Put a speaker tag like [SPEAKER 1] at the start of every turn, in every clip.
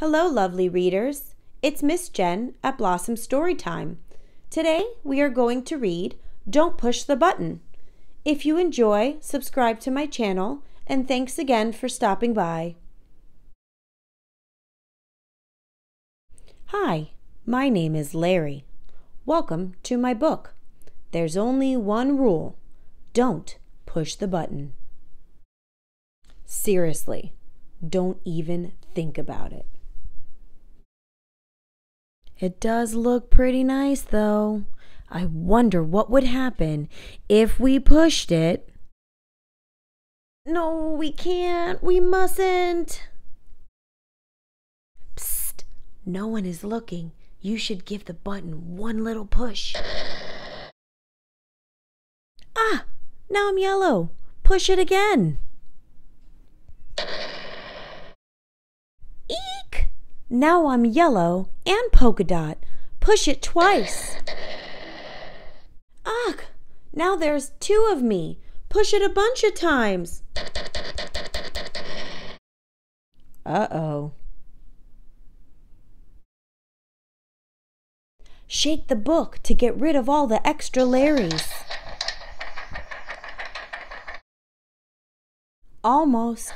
[SPEAKER 1] Hello, lovely readers. It's Miss Jen at Blossom Storytime. Today we are going to read Don't Push the Button. If you enjoy, subscribe to my channel, and thanks again for stopping by. Hi, my name is Larry. Welcome to my book. There's only one rule don't push the button. Seriously, don't even think about it. It does look pretty nice, though. I wonder what would happen if we pushed it. No, we can't. We mustn't. Psst. No one is looking. You should give the button one little push. Ah! Now I'm yellow. Push it again. Now I'm yellow and polka dot. Push it twice. Ugh! Now there's two of me. Push it a bunch of times. Uh oh. Shake the book to get rid of all the extra Larrys. Almost.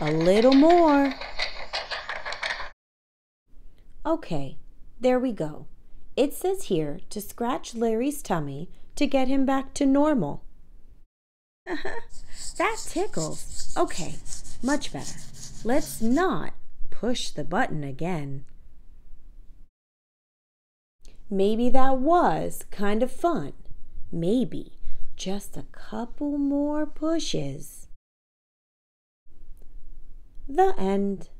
[SPEAKER 1] A little more. Okay, there we go. It says here to scratch Larry's tummy to get him back to normal. that tickles. Okay, much better. Let's not push the button again. Maybe that was kind of fun. Maybe just a couple more pushes. The end.